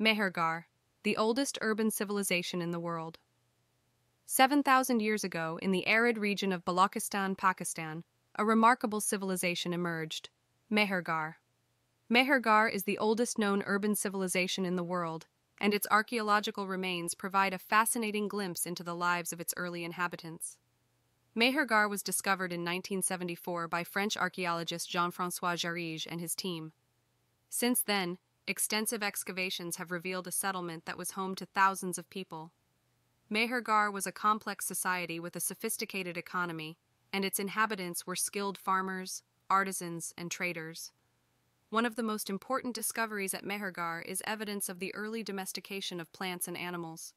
Mehergarh, the oldest urban civilization in the world. 7,000 years ago, in the arid region of Balochistan, Pakistan, a remarkable civilization emerged Mehergarh. Mehergarh is the oldest known urban civilization in the world, and its archaeological remains provide a fascinating glimpse into the lives of its early inhabitants. Mehergarh was discovered in 1974 by French archaeologist Jean Francois Jarrige and his team. Since then, extensive excavations have revealed a settlement that was home to thousands of people. Mehergarh was a complex society with a sophisticated economy, and its inhabitants were skilled farmers, artisans, and traders. One of the most important discoveries at Mehergarh is evidence of the early domestication of plants and animals.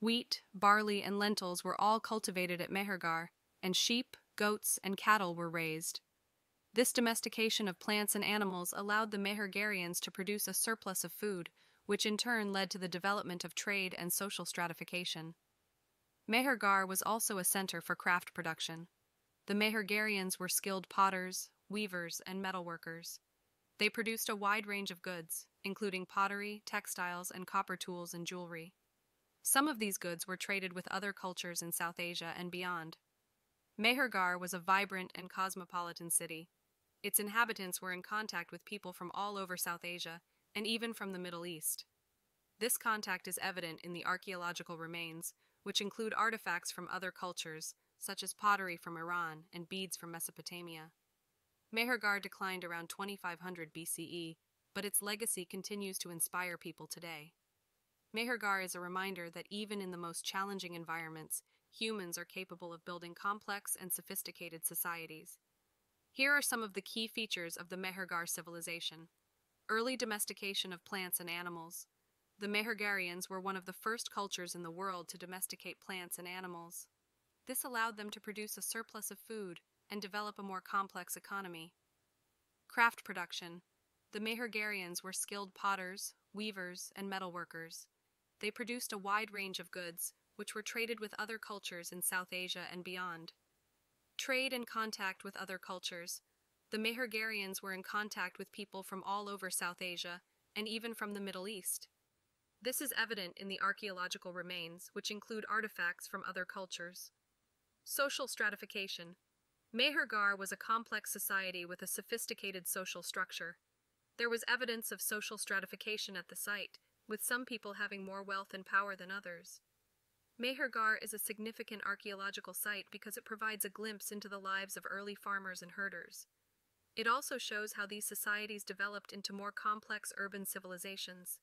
Wheat, barley, and lentils were all cultivated at Mehergarh, and sheep, goats, and cattle were raised. This domestication of plants and animals allowed the Mehergharians to produce a surplus of food, which in turn led to the development of trade and social stratification. Mehergarh was also a center for craft production. The Mehergharians were skilled potters, weavers, and metalworkers. They produced a wide range of goods, including pottery, textiles, and copper tools and jewelry. Some of these goods were traded with other cultures in South Asia and beyond. Mehergarh was a vibrant and cosmopolitan city. Its inhabitants were in contact with people from all over South Asia and even from the Middle East. This contact is evident in the archaeological remains, which include artifacts from other cultures, such as pottery from Iran and beads from Mesopotamia. Mehergarh declined around 2500 BCE, but its legacy continues to inspire people today. Mehergarh is a reminder that even in the most challenging environments, humans are capable of building complex and sophisticated societies. Here are some of the key features of the Mehergarh civilization. Early domestication of plants and animals. The Mehergharians were one of the first cultures in the world to domesticate plants and animals. This allowed them to produce a surplus of food and develop a more complex economy. Craft production. The Mehergharians were skilled potters, weavers, and metalworkers. They produced a wide range of goods, which were traded with other cultures in South Asia and beyond. Trade and contact with other cultures. The Mehergharians were in contact with people from all over South Asia and even from the Middle East. This is evident in the archaeological remains, which include artifacts from other cultures. Social stratification. Mehergarh was a complex society with a sophisticated social structure. There was evidence of social stratification at the site, with some people having more wealth and power than others. Mehergarh is a significant archaeological site because it provides a glimpse into the lives of early farmers and herders. It also shows how these societies developed into more complex urban civilizations.